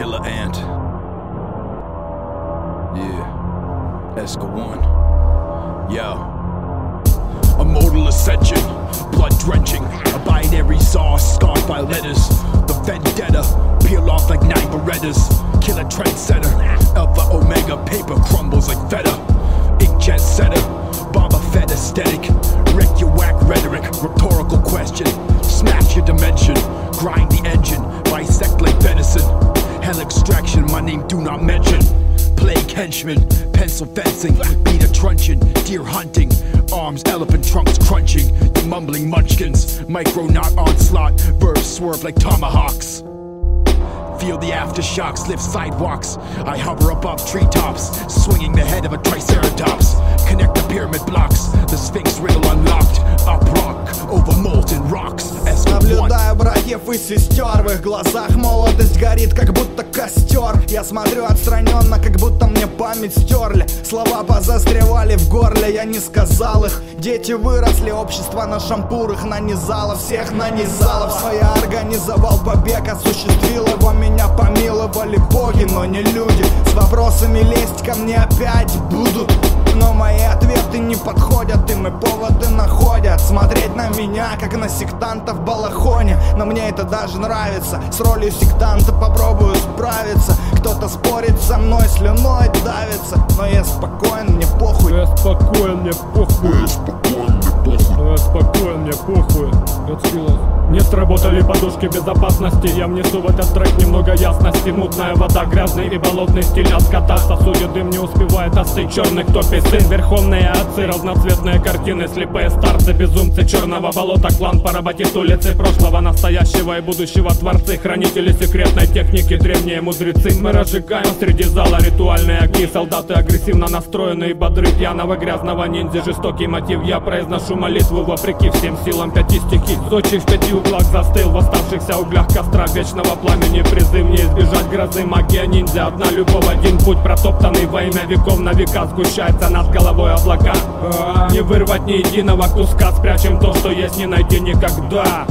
Killer Ant. Yeah. Esca 1. Yo. A mortal ascension, blood drenching, a binary saw scarred by letters. The vendetta, peel off like nine Berettas. Killer trendsetter, Alpha Omega paper crumbles name do not mention. Plague henchman, pencil fencing, beat a truncheon, deer hunting, arms, elephant trunks crunching, you mumbling munchkins, micronaut onslaught, verbs swerve like tomahawks. Feel the aftershocks lift sidewalks. I hover above treetops, swinging the head of a triceratops. И сестер В их глазах молодость горит, как будто костер. Я смотрю отстраненно, как будто мне память стерли. Слова позастревали в горле, я не сказал их. Дети выросли, общество на шампур их нанизало. Всех нанизало, в я организовал побег. Осуществил его, меня помиловали боги, но не люди. С вопросами лезть ко мне опять будут но мои ответы не подходят, им и Смотреть на меня, как на сектанта в балахоне. Но мне это даже нравится, с ролью сектанта попробую справиться. Кто-то спорит со мной, слюной давится. Но я спокоен, мне похуй. Я спокоен, мне похуй. Я спокоен, мне похуй. Не сработали подушки безопасности. Я внесу в этот трек немного ясности. Мутная вода, грязный и болотный стиль от скота Сосудит дым, не успевает остыть. Черный кто сын Верховные отцы, разноцветные картины Слепые старцы, безумцы черного болота. Клан поработит улицы прошлого, настоящего и будущего Творцы, хранители секретной техники Древние мудрецы. Мы разжигаем среди зала ритуальные огни. Солдаты агрессивно настроенные, бодры. Пьяного грязного ниндзя, жестокий мотив. Я произношу молитву вопреки всем силам Пяти стихий, Сочи в пяти углах застыл В оставшихся углях костра вечного пламени. Призыв не избежать грозы магия ниндзя Одна любовь, один путь протоптанный во имя веков. На века сгущается над головой облака. А, Не вырвать ни единого куска Спрячем то, что есть, не найти никогда.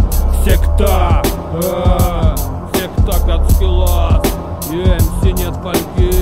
Секта. А, Секта как скиллас МС нет фольги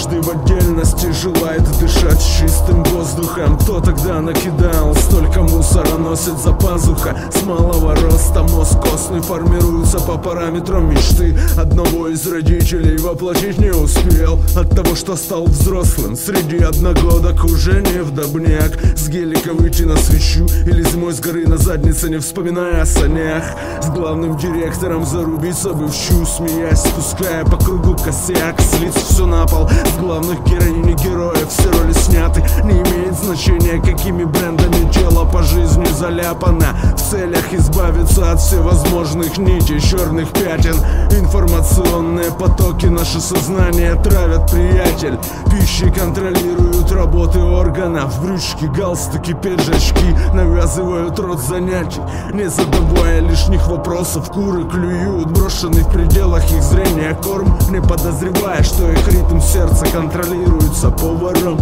каждый в отдельности желает дышать чистым воздухом Кто тогда накидал, столько мусора носит за пазуха С малого роста мозг костный формируется по параметрам мечты. Одного из родителей воплотить не успел. От того, что стал взрослым среди одногодок уже не вдобняк С гелика выйти на свечу или зимой с горы на заднице Не вспоминая о санях. С главным директором зарубиться бывшую Смеясь, спуская по кругу косяк. Слить все на пол С главных героинь и героев все роли сняты. Не имеет значения, какими брендами тело по жизни заляпано. В целях избавиться от всевозможных нитей, черных пятен. Информационные потоки наше сознание травят, приятель. Пищи контролируют работы органов. Брючки, галстуки, пиджачки Навязывают род занятий. Не задавая лишних вопросов Куры клюют, брошенный в пределах их зрения корм. Не подозревая, что их ритм сердца контролируется поваром